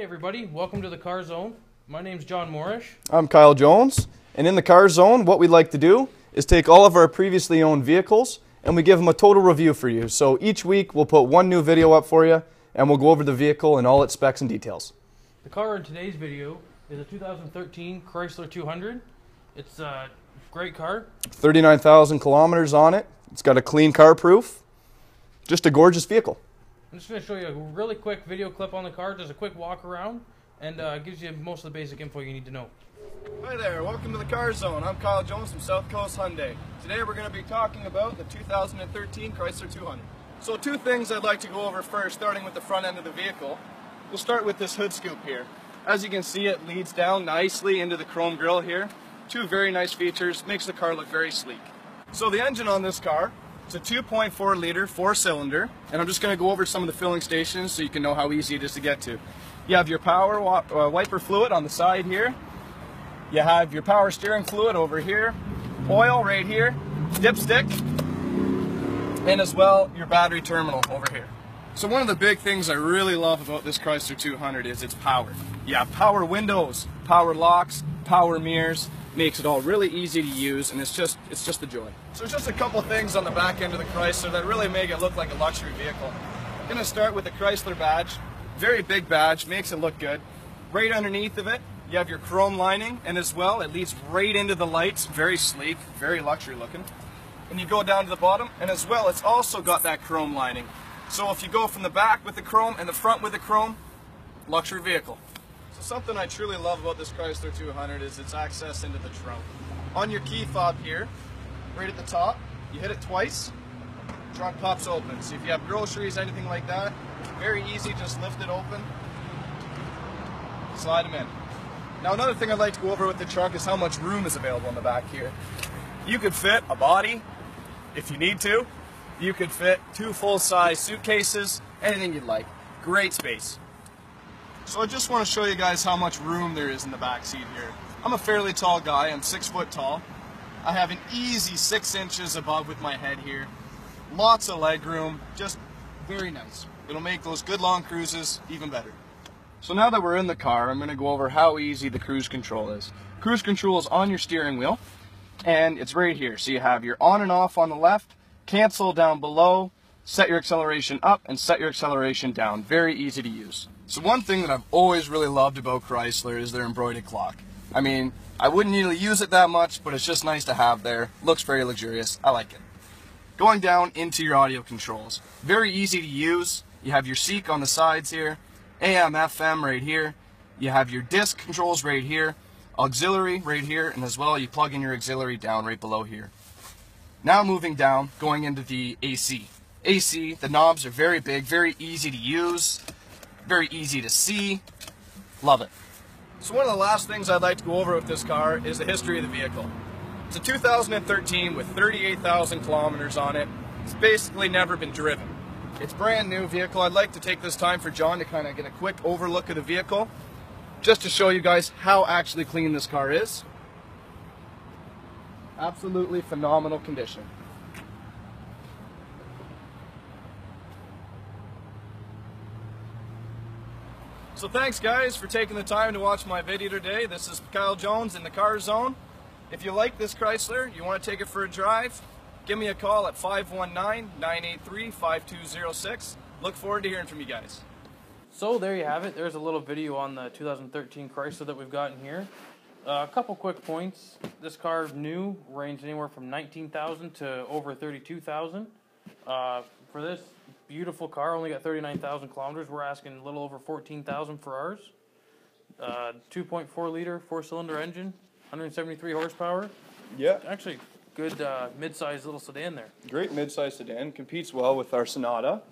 Hey everybody, welcome to the Carzone. My name's John Morrish. I'm Kyle Jones, and in the Carzone, what we like to do is take all of our previously owned vehicles and we give them a total review for you. So each week we'll put one new video up for you and we'll go over the vehicle and all its specs and details. The car in today's video is a 2013 Chrysler 200. It's a great car. 39,000 kilometers on it. It's got a clean CarProof. Just a gorgeous vehicle. I'm just going to show you a really quick video clip on the car, just a quick walk around, and uh, gives you most of the basic info you need to know. Hi there, welcome to the Carzone. I'm Kyle Jones from South Coast Hyundai. Today we're going to be talking about the 2013 Chrysler 200. So two things I'd like to go over first, starting with the front end of the vehicle. We'll start with this hood scoop here. As you can see, it leads down nicely into the chrome grille here. Two very nice features, makes the car look very sleek. So the engine on this car it's a 2.4 liter four cylinder, and I'm just going to go over some of the filling stations so you can know how easy it is to get to. You have your power uh, wiper fluid on the side here. You have your power steering fluid over here, oil right here, dipstick, and as well your battery terminal over here. So one of the big things I really love about this Chrysler 200 is its power. You have power windows, power locks, power mirrors, makes it all really easy to use and it's just it's just a joy. So just a couple things on the back end of the Chrysler that really make it look like a luxury vehicle. I'm gonna start with the Chrysler badge. Very big badge, makes it look good. Right underneath of it, you have your chrome lining and as well it leads right into the lights, very sleek, very luxury looking. And you go down to the bottom and as well it's also got that chrome lining. So if you go from the back with the chrome and the front with the chrome, luxury vehicle. So something I truly love about this Chrysler 200 is its access into the trunk. On your key fob here, right at the top, you hit it twice, trunk pops open. So if you have groceries, anything like that, very easy, just lift it open, slide them in. Now another thing I'd like to go over with the trunk is how much room is available in the back here. You could fit a body, if you need to. You could fit two full-size suitcases, anything you'd like. Great space. So I just want to show you guys how much room there is in the back seat here. I'm a fairly tall guy, I'm six foot tall. I have an easy six inches above with my head here. Lots of leg room, just very nice. It'll make those good long cruises even better. So now that we're in the car, I'm going to go over how easy the cruise control is. Cruise control is on your steering wheel, and it's right here. So you have your on and off on the left, cancel down below, set your acceleration up, and set your acceleration down. Very easy to use. So one thing that I've always really loved about Chrysler is their embroidered clock. I mean, I wouldn't really use it that much, but it's just nice to have there. Looks very luxurious. I like it. Going down into your audio controls. Very easy to use. You have your Seek on the sides here, AM, FM right here. You have your disc controls right here, auxiliary right here, and as well you plug in your auxiliary down right below here. Now moving down, going into the AC. AC, the knobs are very big, very easy to use very easy to see. Love it. So one of the last things I'd like to go over with this car is the history of the vehicle. It's a 2013 with 38,000 kilometers on it. It's basically never been driven. It's brand new vehicle. I'd like to take this time for John to kind of get a quick overlook of the vehicle just to show you guys how actually clean this car is. Absolutely phenomenal condition. So thanks guys for taking the time to watch my video today. This is Kyle Jones in the Carzone. If you like this Chrysler, you want to take it for a drive, give me a call at 519-983-5206. Look forward to hearing from you guys. So there you have it. There's a little video on the 2013 Chrysler that we've got in here. Uh, a couple quick points. This car new ranged anywhere from 19,000 to over 32,000. Uh, for this beautiful car, only got 39,000 kilometers. We're asking a little over 14,000 for ours. Uh, 2.4 liter four cylinder engine, 173 horsepower. Yeah. Actually, good uh, mid sized little sedan there. Great mid sized sedan. Competes well with our Sonata.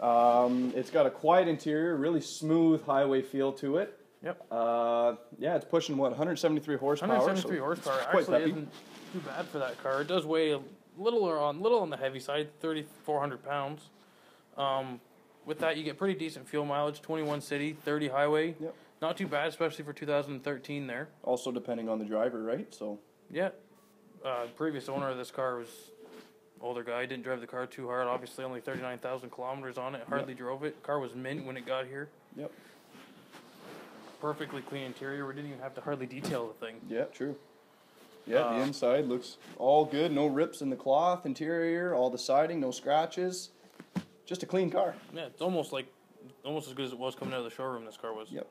Um, it's got a quiet interior, really smooth highway feel to it. Yep. Uh, yeah, it's pushing what 173 horsepower. 173 so horsepower. Actually, isn't too bad for that car. It does weigh a little on little on the heavy side, 3,400 pounds. Um, with that, you get pretty decent fuel mileage 21 city, 30 highway. Yep. Not too bad, especially for 2013 there. Also, depending on the driver, right? So. Yeah. Uh, previous owner of this car was older guy. Didn't drive the car too hard. Obviously, only 39,000 kilometers on it. Hardly yep. drove it. Car was mint when it got here. Yep. perfectly clean interior. We didn't even have to hardly detail the thing. Yeah, true. Yeah, Uh, the inside looks all good. No rips in the cloth, interior, all the siding, no scratches. Just a clean car. Yeah, it's almost like almost as good as it was coming out of the showroom. This car was. Yep.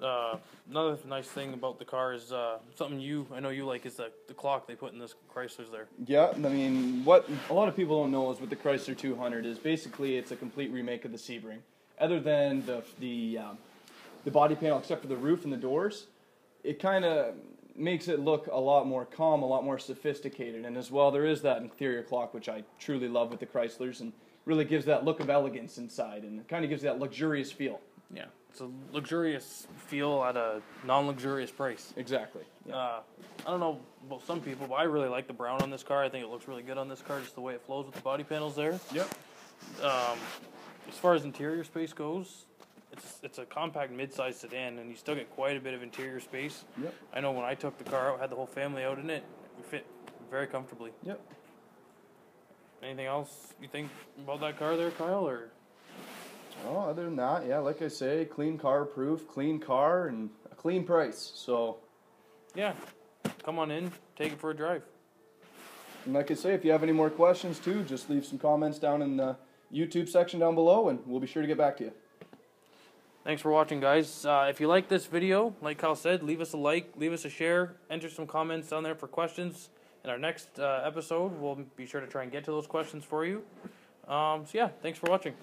Uh, another nice thing about the car is uh, something you I know you like is the the clock they put in this Chrysler's there. Yeah, I mean, what a lot of people don't know is with the Chrysler 200 is basically it's a complete remake of the Sebring. Other than the the um, the body panel, except for the roof and the doors, it kind of makes it look a lot more calm, a lot more sophisticated. And as well, there is that interior clock, which I truly love with the Chryslers, and really gives that look of elegance inside, and kind of gives that luxurious feel. Yeah, it's a luxurious feel at a non-luxurious price. Exactly. Yeah. Uh, I don't know about some people, but I really like the brown on this car. I think it looks really good on this car, just the way it flows with the body panels there. Yep. Um, as far as interior space goes, it's it's a compact mid-size sedan, and you still get quite a bit of interior space. Yep. I know when I took the car out, had the whole family out in it, we fit very comfortably. Yep. Anything else you think about that car there, Kyle? Or Oh, other than that, yeah, like I say, clean CarProof, clean car, and a clean price. So, yeah, come on in, take it for a drive. and like I say, if you have any more questions too, just leave some comments down in the YouTube section down below, and we'll be sure to get back to you. Thanks for watching, guys. Uh, if you like this video, like Kyle said, leave us a like, leave us a share, enter some comments down there for questions. In our next uh, episode, we'll be sure to try and get to those questions for you. Um, so, yeah, thanks for watching.